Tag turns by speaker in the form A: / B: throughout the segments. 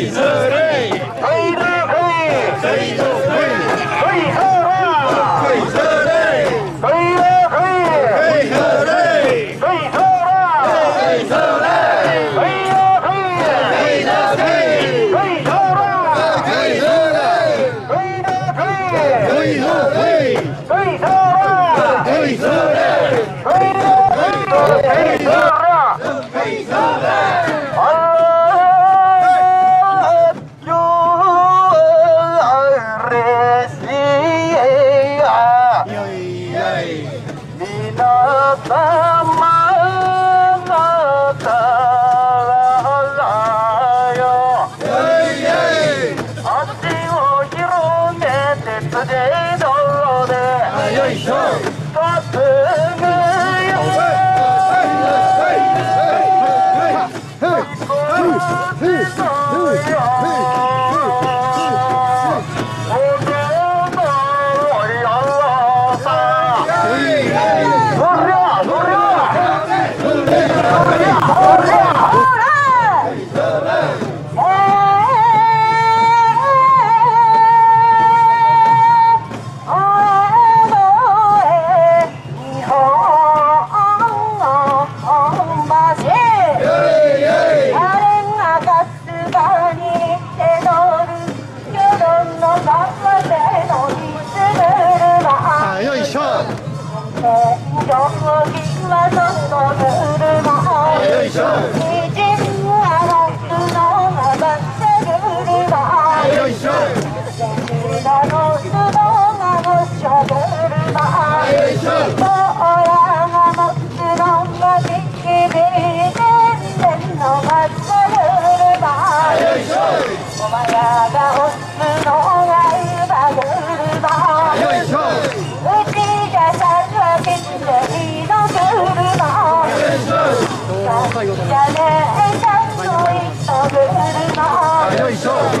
A: Jesus. よ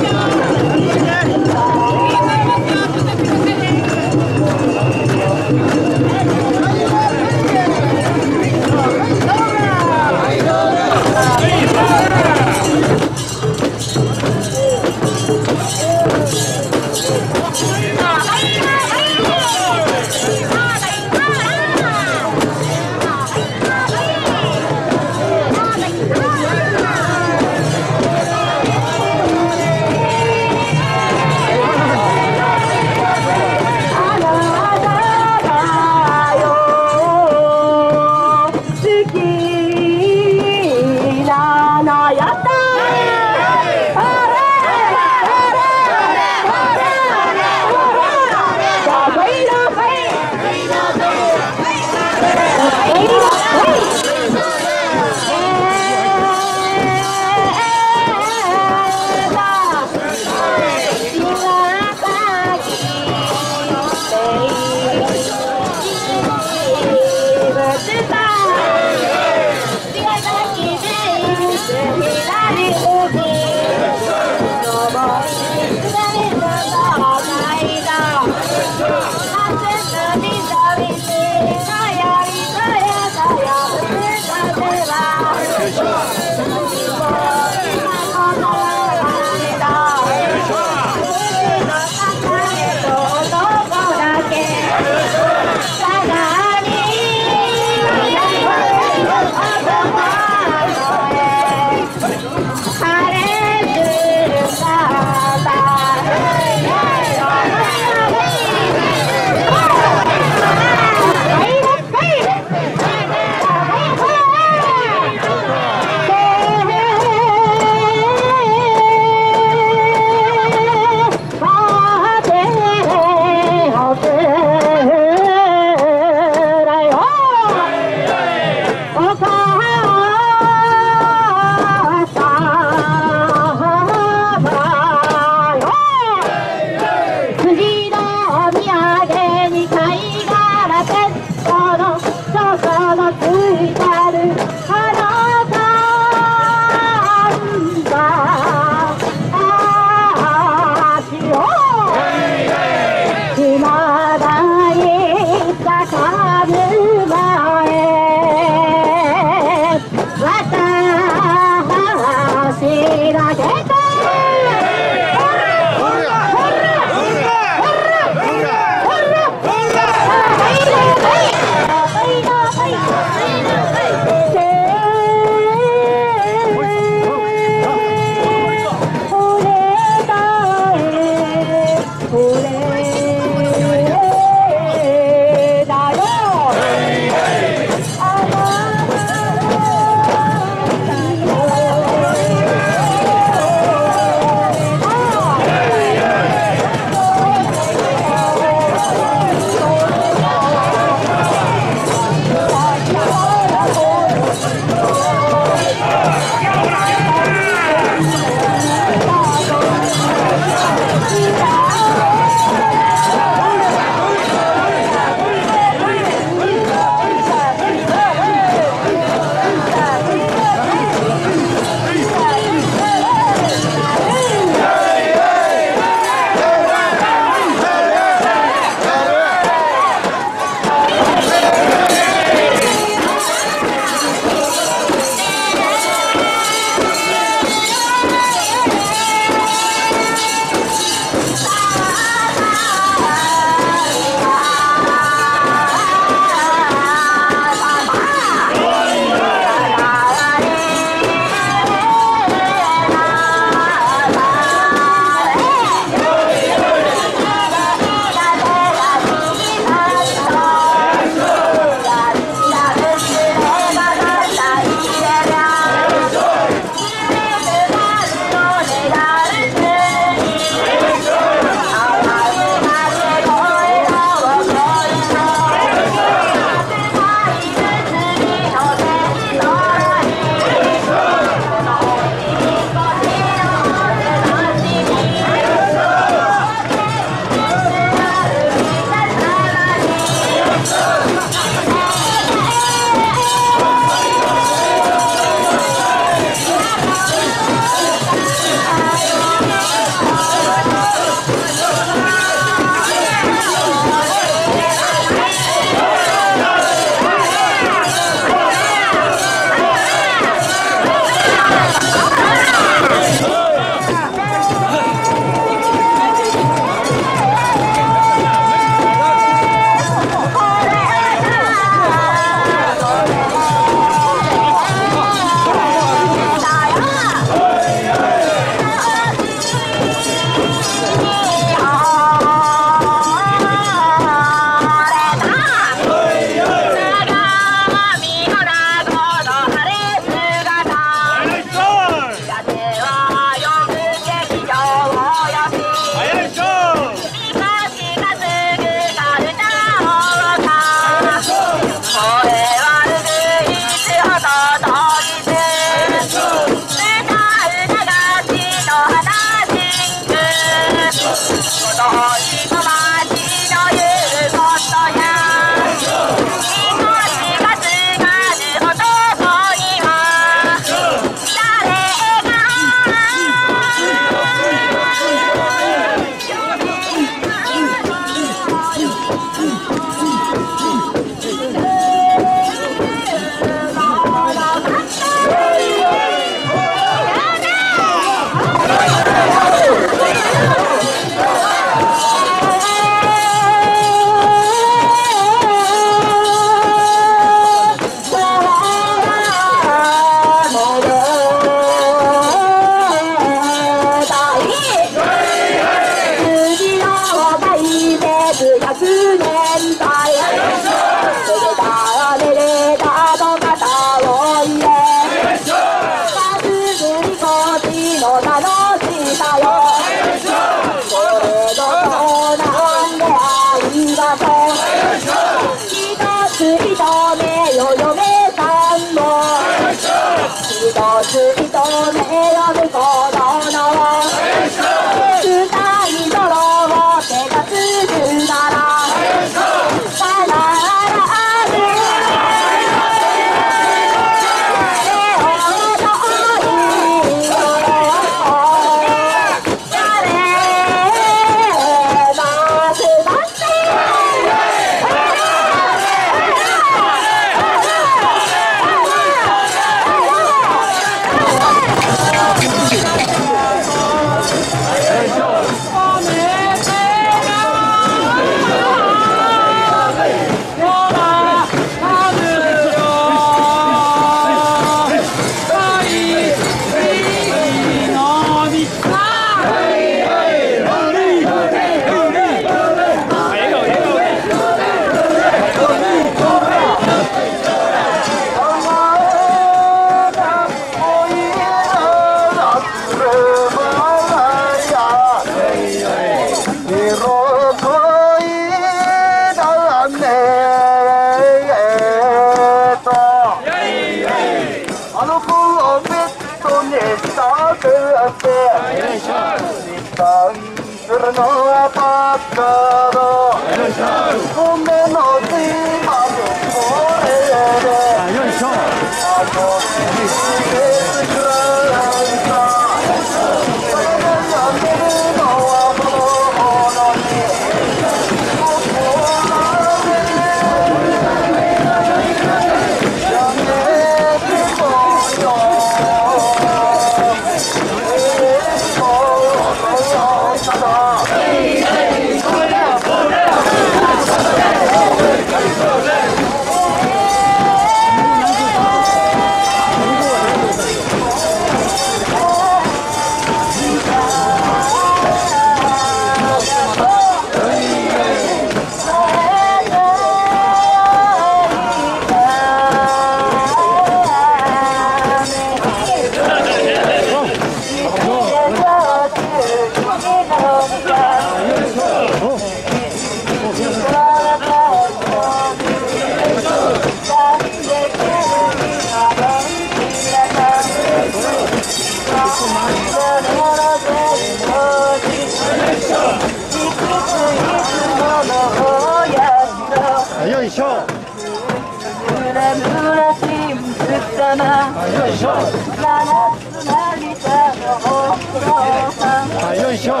A: しょ。
B: よ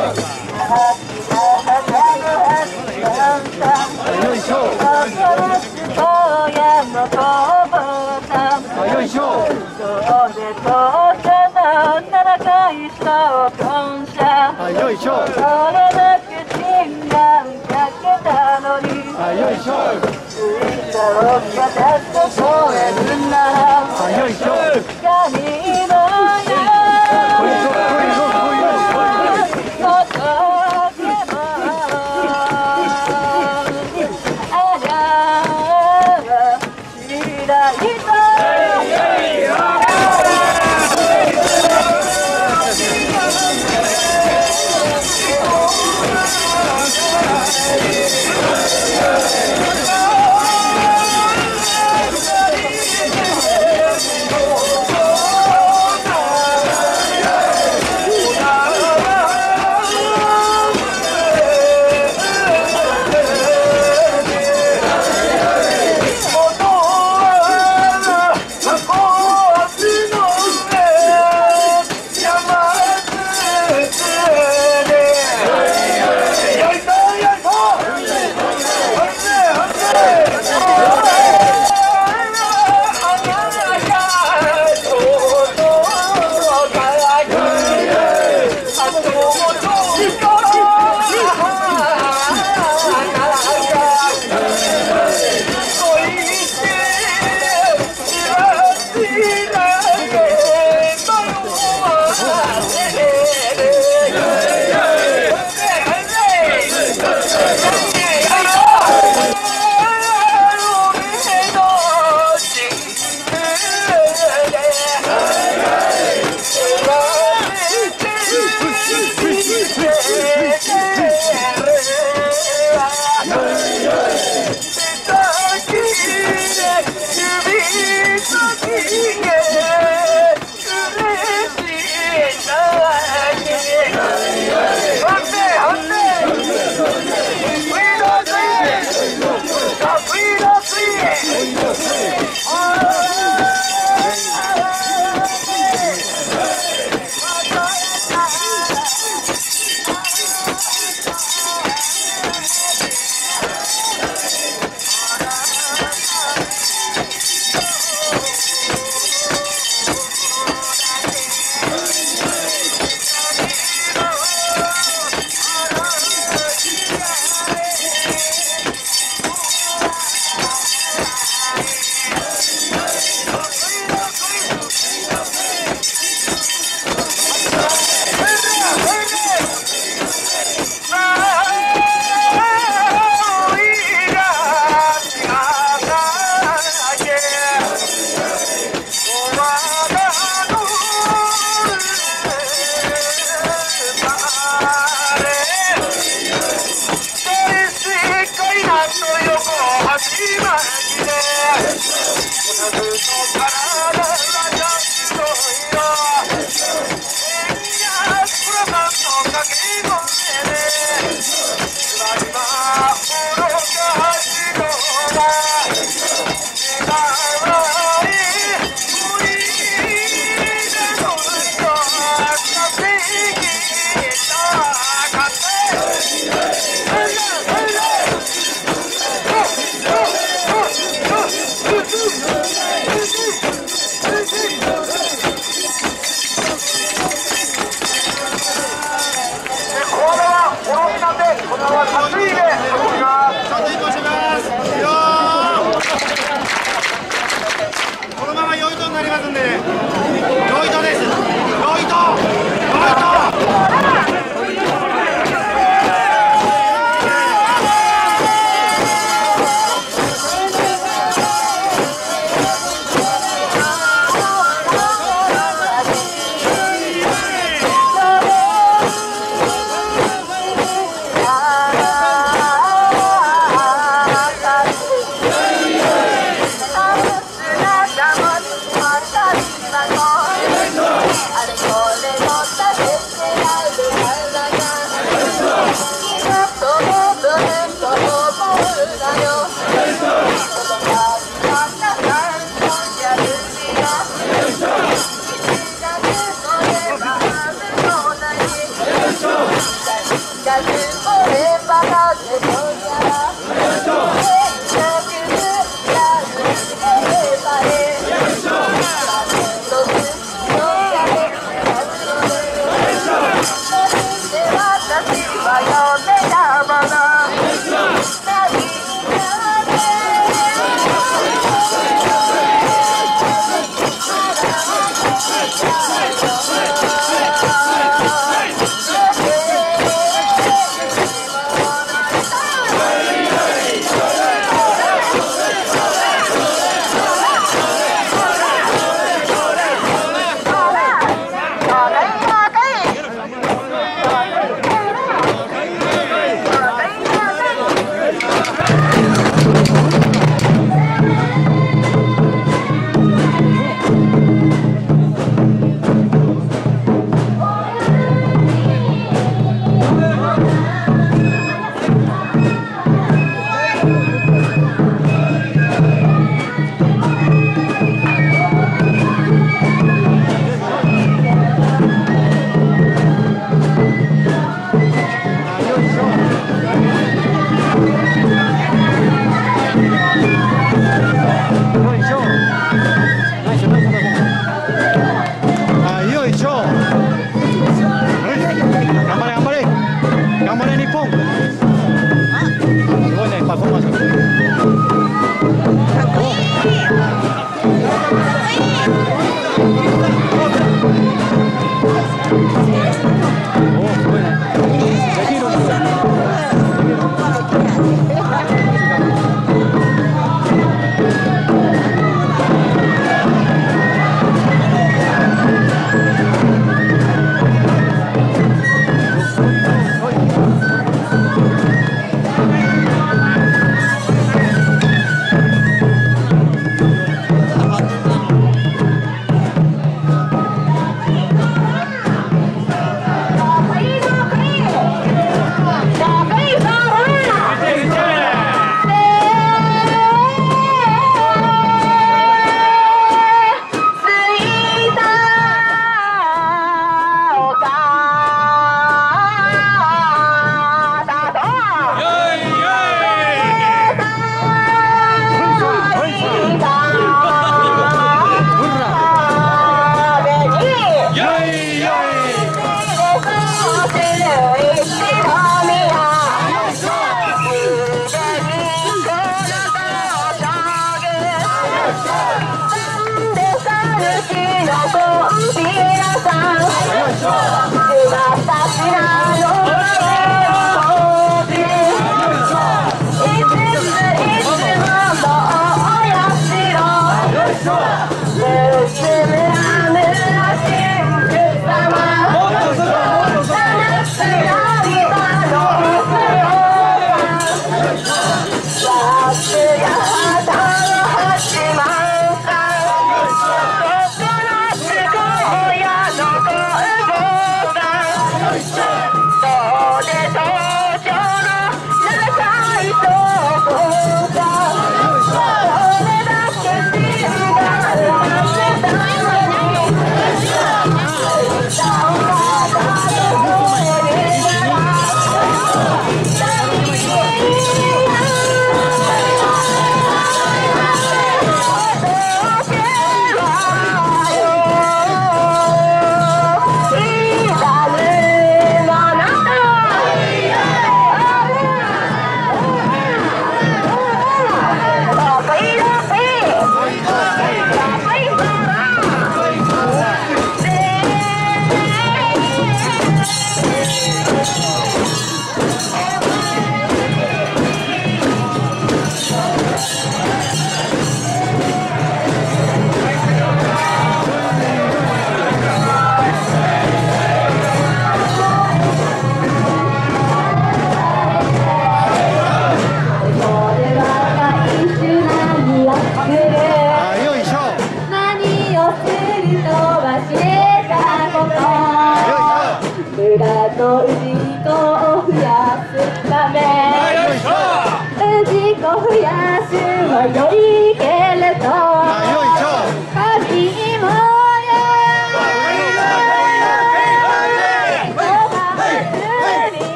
B: いしょ。
C: よいしょ。
B: よ
A: いしょ。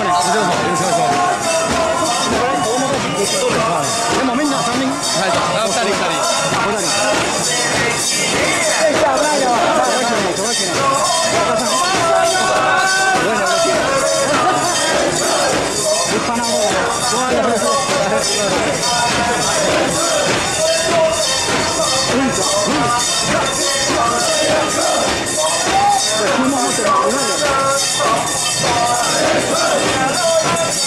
A: これ、どうぞ、よ
D: ろしくお願いします。でも
A: みんな人
E: はい、
A: 人、人。人。立派な
E: 方が、Yeah.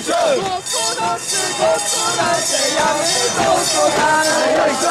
E: いし
A: の
F: 仕事なん
C: てやめとこがないしょ。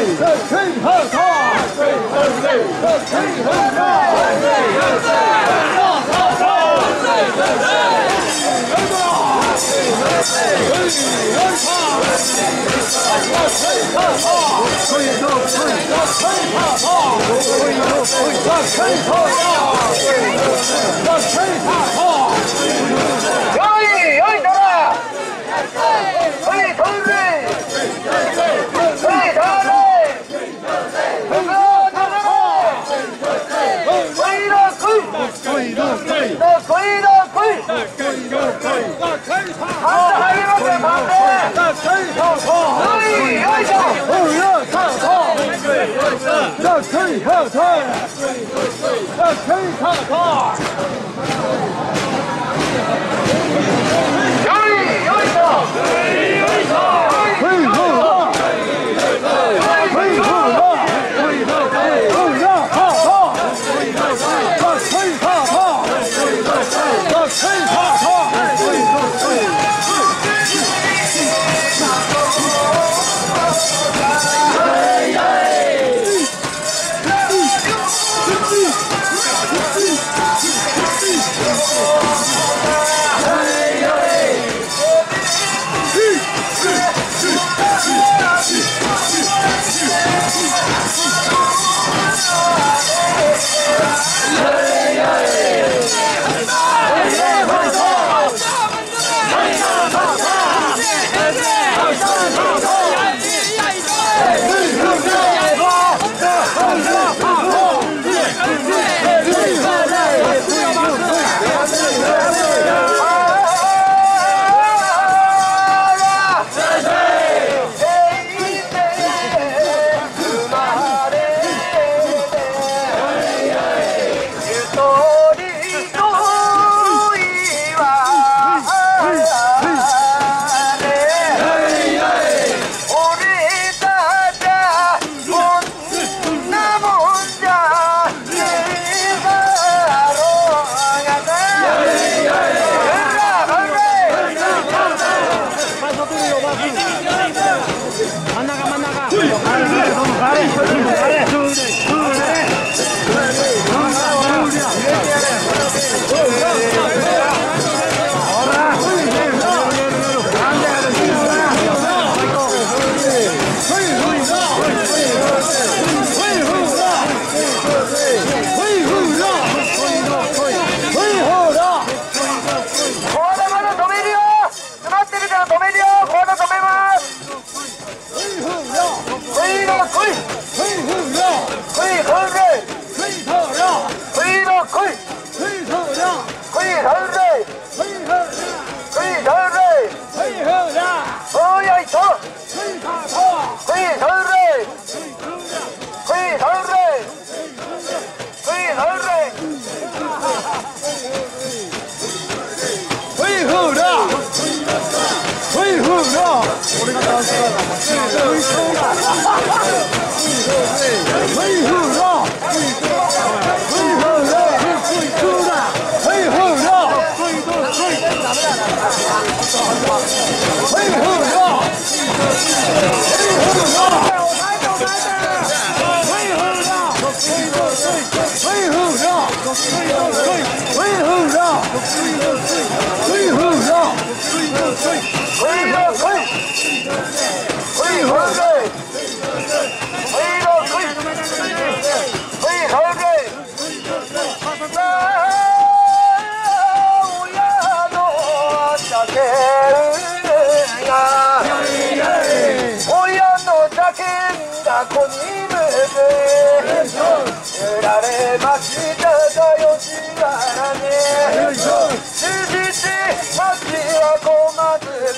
C: Hey! ਕੋਈ ਦਾ ਕੋਈ ਕੋਈ ਦਾ ਕੋਈ ਦਾ ਕੋਈ ਹਾਂ ਹਰੀ ਮੋਟੇ ਭਾਂਦੇ ਦਾ ਕੋਈ ਹੋ ਹੋ ਹੋਈ ਹੋਈ ਜਾ ਹੋ ਯਾ ਹੋ ਹੋ ਦਾ ਕੋਈ ਹੋ ਹੋ ਦਾ ਕੋਈ ਹੋ ਹੋ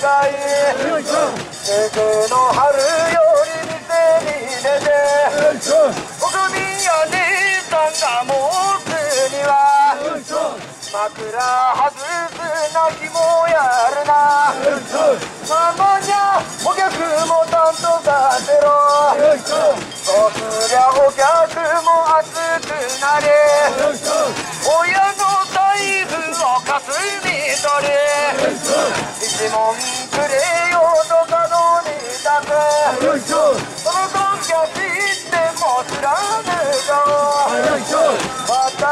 C: 松がいすぐの春より店に出て。国民や姉さんが申すには。枕外すなきもやるな。まにゃお客もたんとさせろ。そうすりゃお客も熱くなれ。親布をかすみ取れ一文くれよとかのにだくその時は知っても知らぬぞまた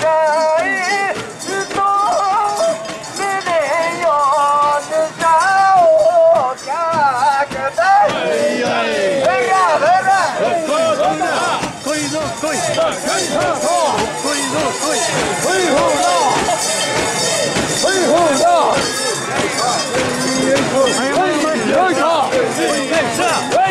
C: かいずっとめでよぬさお客だいやい。や若我有药我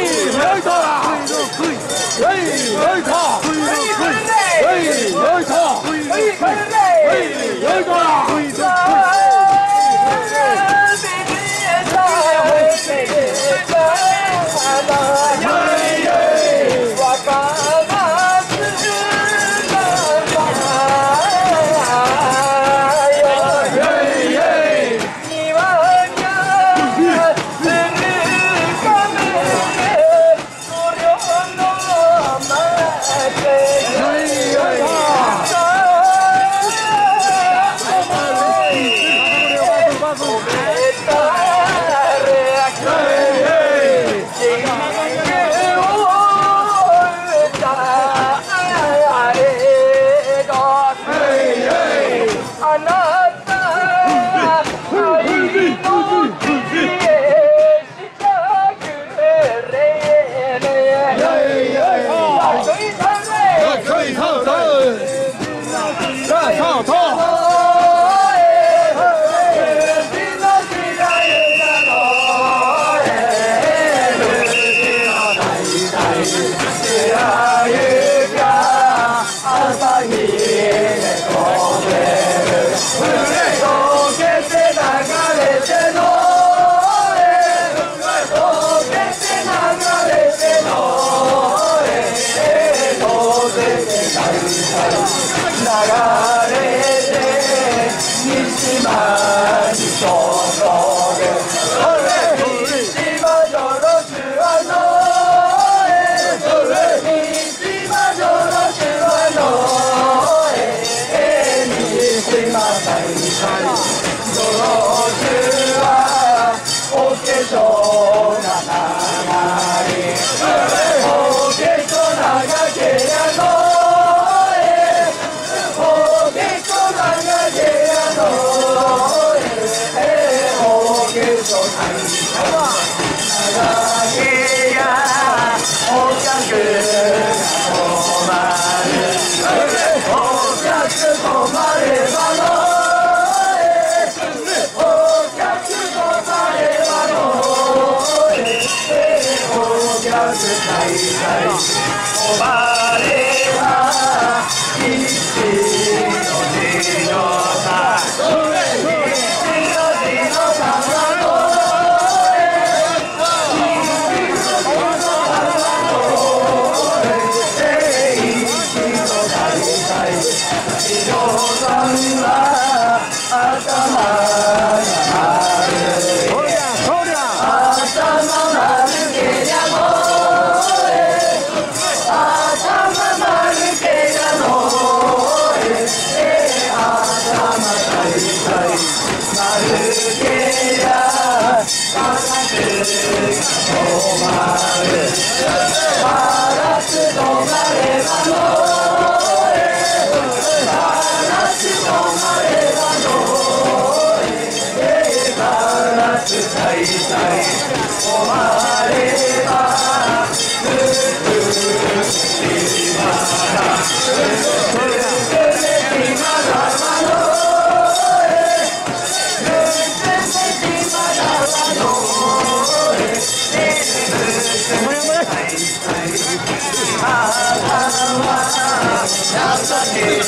C: よ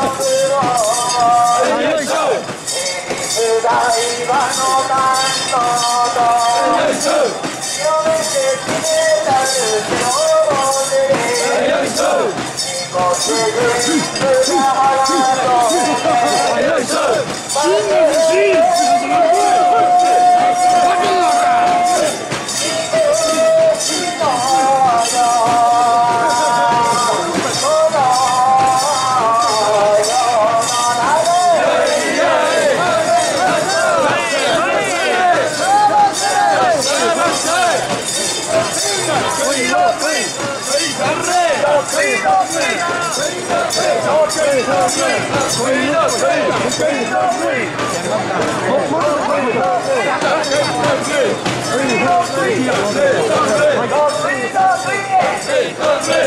C: 可以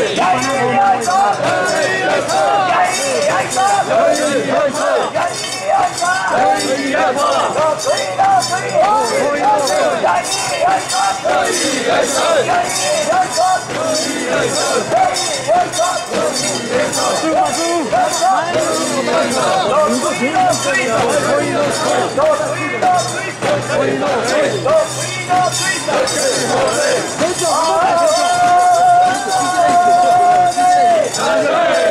C: 可以可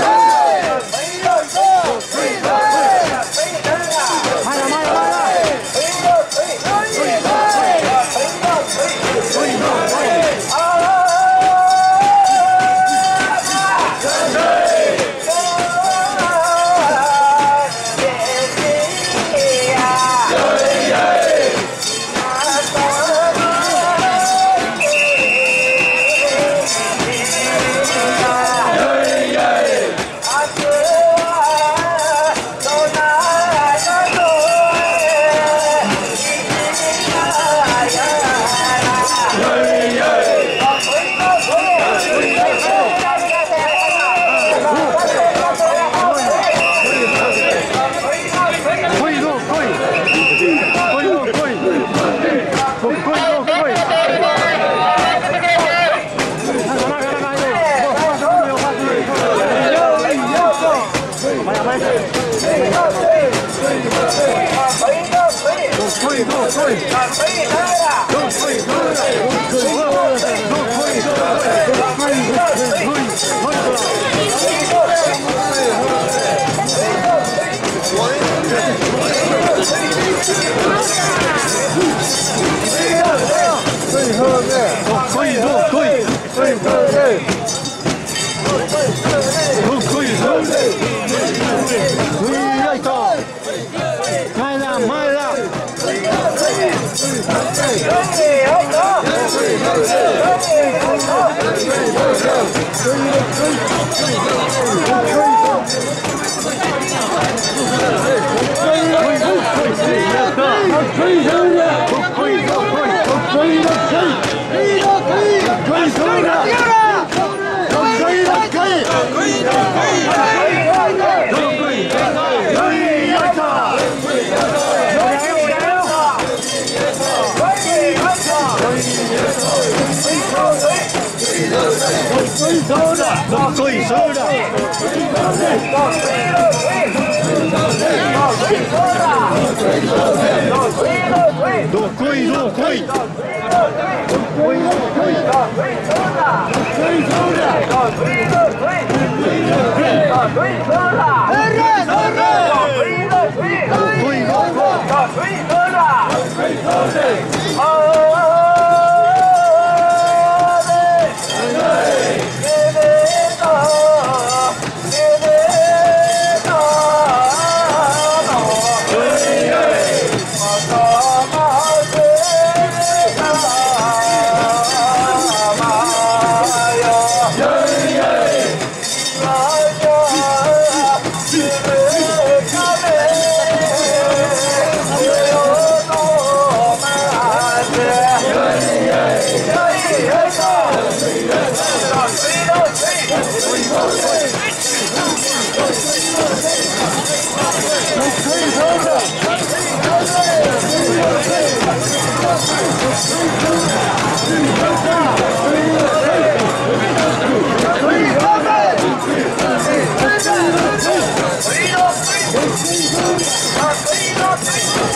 C: Hey! 可以 Hey!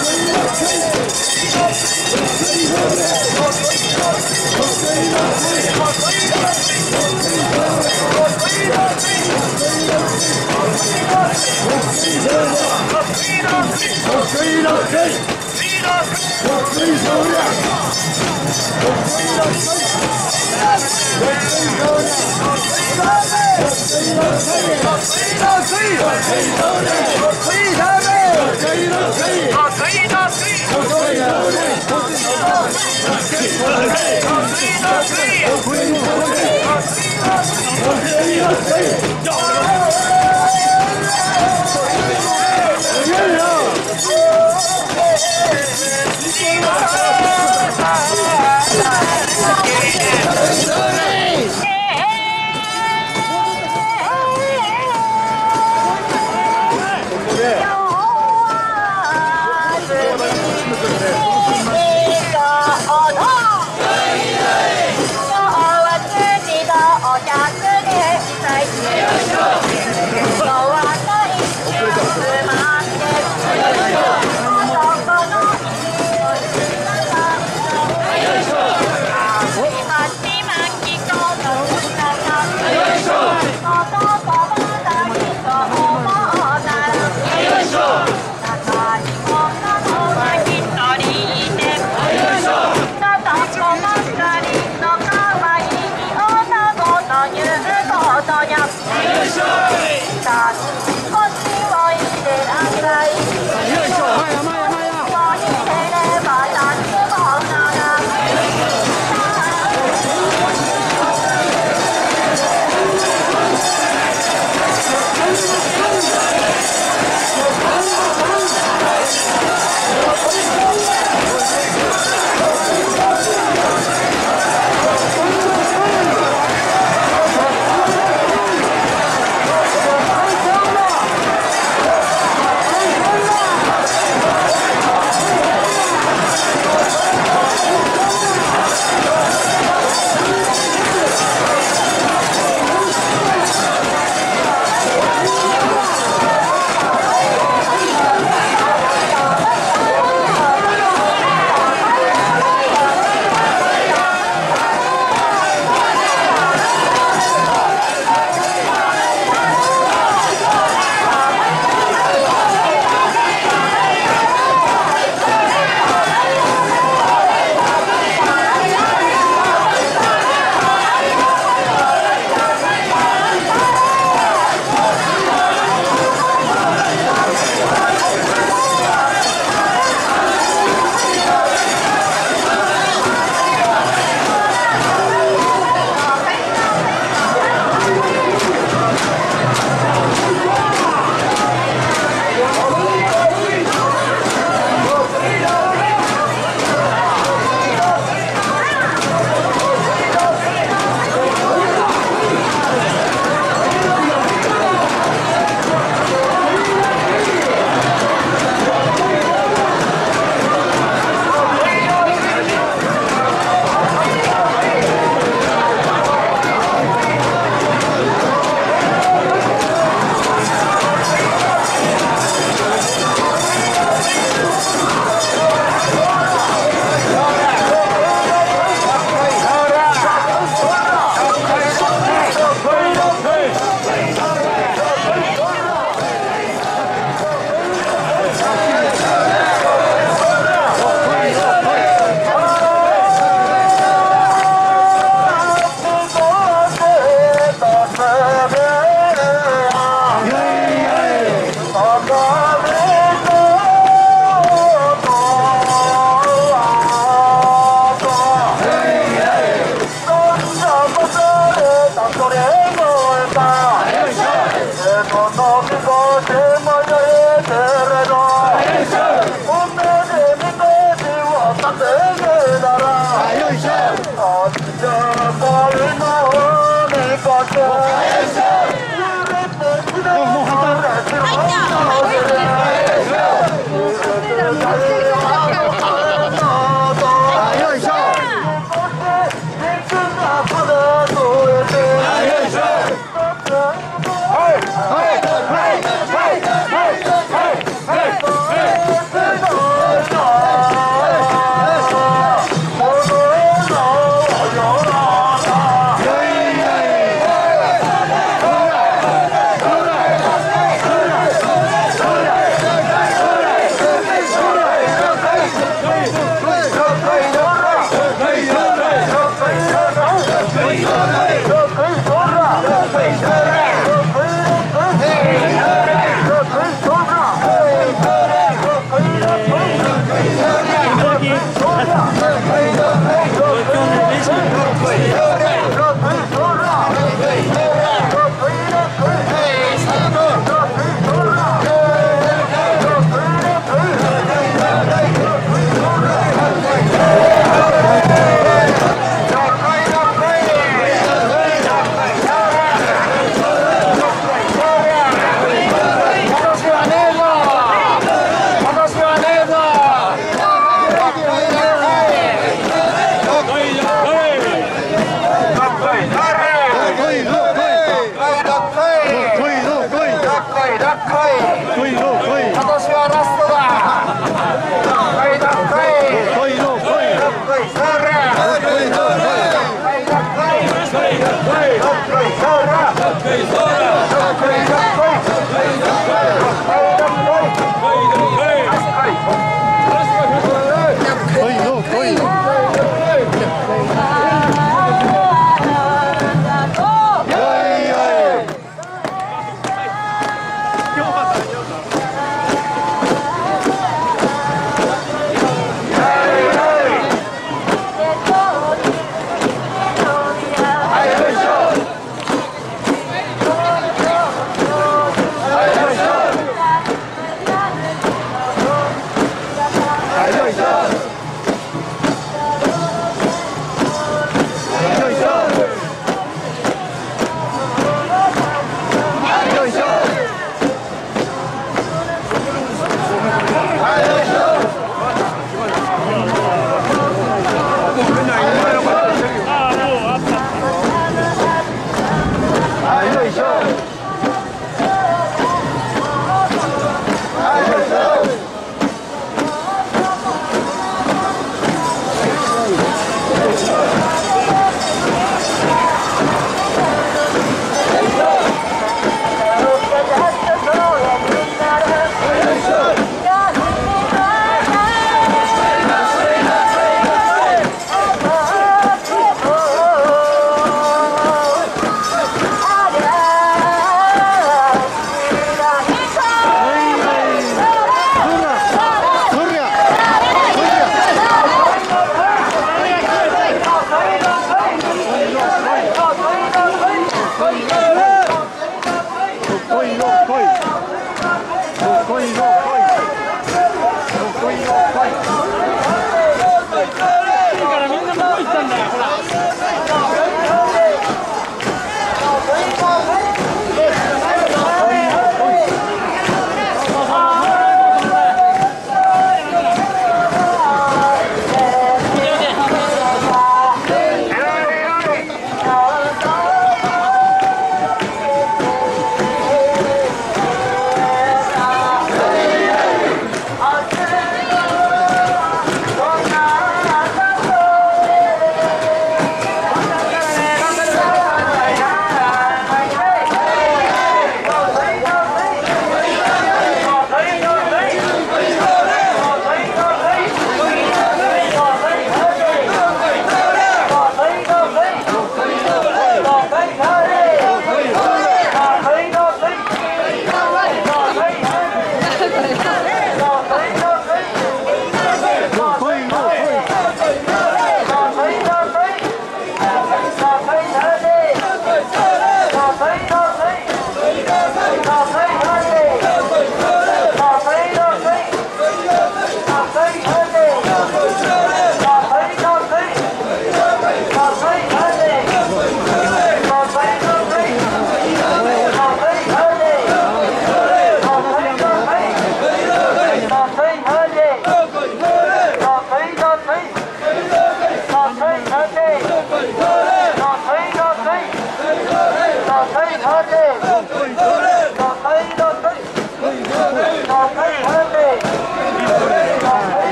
C: 以どう